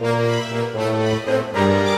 et cum